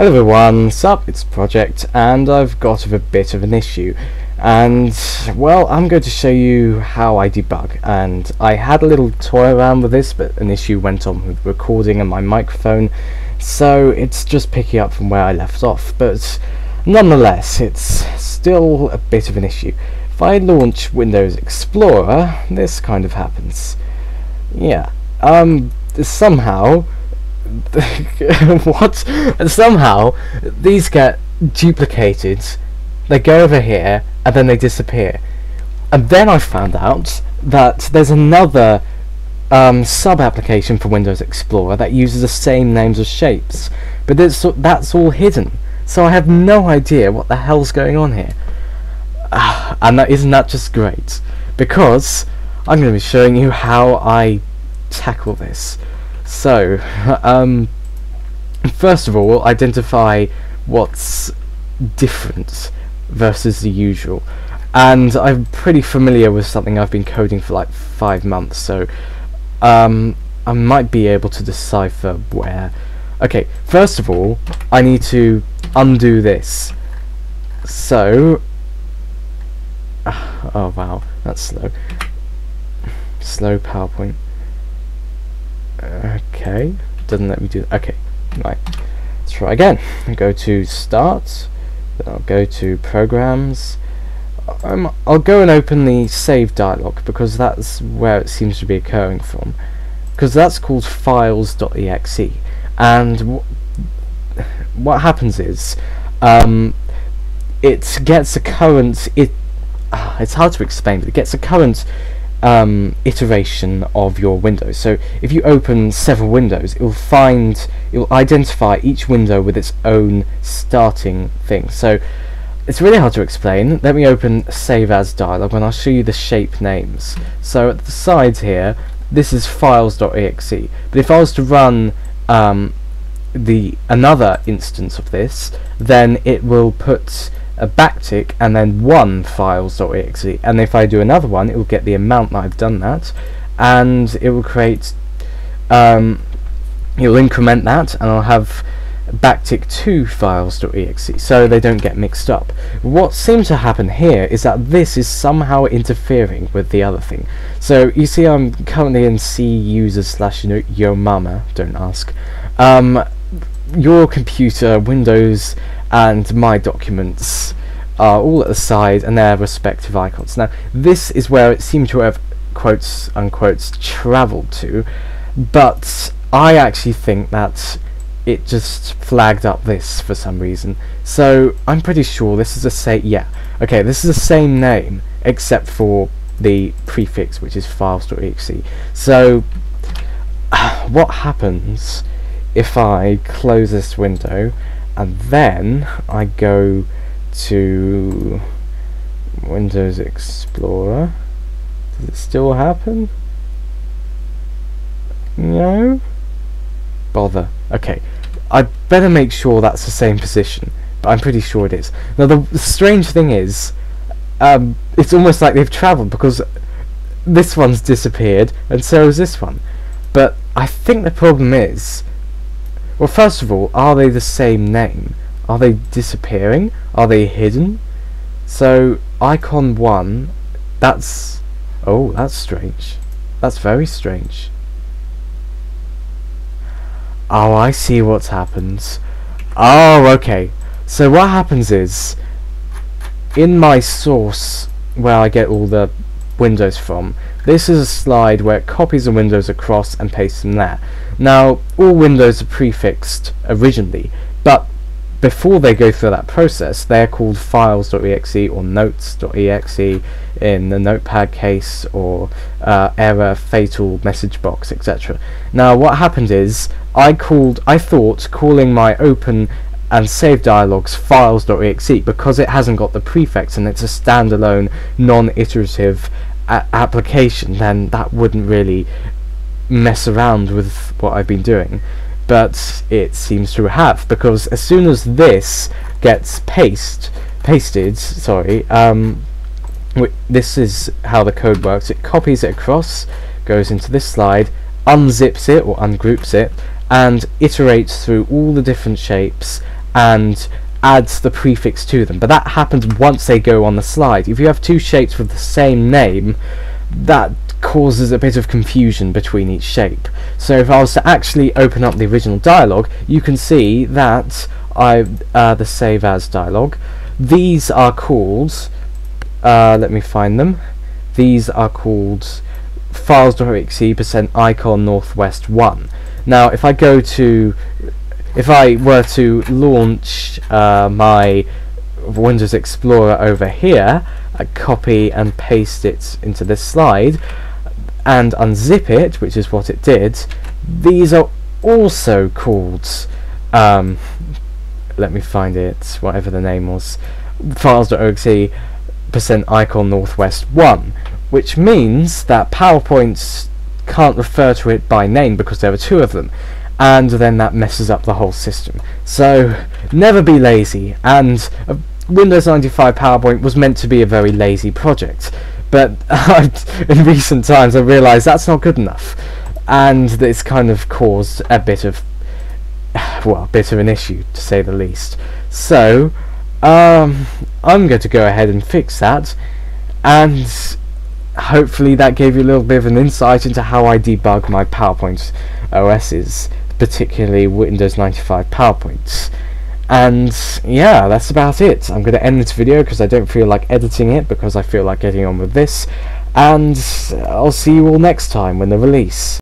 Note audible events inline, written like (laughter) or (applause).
Hello everyone, sup, it's Project, and I've got a bit of an issue. And, well, I'm going to show you how I debug. And I had a little toy around with this, but an issue went on with recording and my microphone, so it's just picking up from where I left off. But, nonetheless, it's still a bit of an issue. If I launch Windows Explorer, this kind of happens. Yeah, um, somehow (laughs) what? And somehow these get duplicated. They go over here and then they disappear. And then I found out that there's another um, sub-application for Windows Explorer that uses the same names as shapes, but that's all hidden. So I have no idea what the hell's going on here. (sighs) And that isn't that just great? Because I'm going to be showing you how I tackle this. So, (laughs) um, first of all, identify what's different versus the usual. And I'm pretty familiar with something I've been coding for like five months, so um, I might be able to decipher where. Okay, first of all, I need to undo this. So, (sighs) oh wow, that's slow. Slow PowerPoint. Okay, doesn't let me do. Okay, right. Let's try again. Go to Start. Then I'll go to Programs. Um, I'll go and open the Save dialog because that's where it seems to be occurring from. Because that's called Files.exe, and what happens is um, it gets a current. It uh, it's hard to explain, but it gets a current um, iteration of your windows. So if you open several windows, it will find, it will identify each window with its own starting thing. So it's really hard to explain. Let me open Save As dialog and I'll show you the shape names. So at the sides here, this is files.exe. But if I was to run um, the another instance of this, then it will put a backtick and then one files.exe and if I do another one it will get the amount that I've done that and it will create um, it will increment that and I'll have backtick 2 files.exe so they don't get mixed up. What seems to happen here is that this is somehow interfering with the other thing. So you see I'm currently in C user slash yo mama, don't ask. Um, your computer, Windows and my documents are all at the side and their respective icons. Now this is where it seemed to have quotes unquotes travelled to, but I actually think that it just flagged up this for some reason. So I'm pretty sure this is the same. Yeah, okay, this is the same name except for the prefix, which is files.exe. So (sighs) what happens if I close this window and then I go to Windows Explorer. Does it still happen? No? Bother. Okay. I better make sure that's the same position, but I'm pretty sure it is. Now the, strange thing is, um, it's almost like they've travelled because this one's disappeared and so is this one. But I think the problem is well, first of all, are they the same name? Are they disappearing? Are they hidden? So, icon 1, that's... Oh, that's strange. That's very strange. Oh, I see what's happened. Oh, okay. So what happens is, in my source, where I get all the windows from, this is a slide where it copies the windows across and pastes them there. Now, all windows are prefixed originally, but before they go through that process, they're called files.exe or notes.exe in the notepad case or uh, error, fatal, message box, etc. Now, what happened is I called, I thought calling my open and save dialogues files.exe because it hasn't got the prefix and it's a standalone non-iterative application, then that wouldn't really mess around with what I've been doing. But it seems to have, because as soon as this gets paste, pasted, sorry, um, this is how the code works. It copies it across, goes into this slide, unzips it or ungroups it, and iterates through all the different shapes and adds the prefix to them. But that happens once they go on the slide. If you have two shapes with the same name, that causes a bit of confusion between each shape. So if I was to actually open up the original dialog, you can see that I uh, the save as dialog. These are called. Uh, let me find them. These are called files.exe percent icon northwest one. Now, if I go to if I were to launch uh, my Windows Explorer over here, I copy and paste it into this slide, and unzip it, which is what it did, these are also called, um, let me find it, whatever the name was, files.exe percent icon northwest 1, which means that PowerPoint can't refer to it by name because there are two of them and then that messes up the whole system. So never be lazy, and uh, Windows 95 PowerPoint was meant to be a very lazy project, but (laughs) in recent times I realised that's not good enough, and it's kind of caused a bit of, (sighs) well, a bit of an issue to say the least. So, um, I'm going to go ahead and fix that, and hopefully that gave you a little bit of an insight into how I debug my PowerPoint OSs particularly Windows 95 PowerPoints. And yeah, that's about it. I'm going to end this video because I don't feel like editing it because I feel like getting on with this. And I'll see you all next time when the release.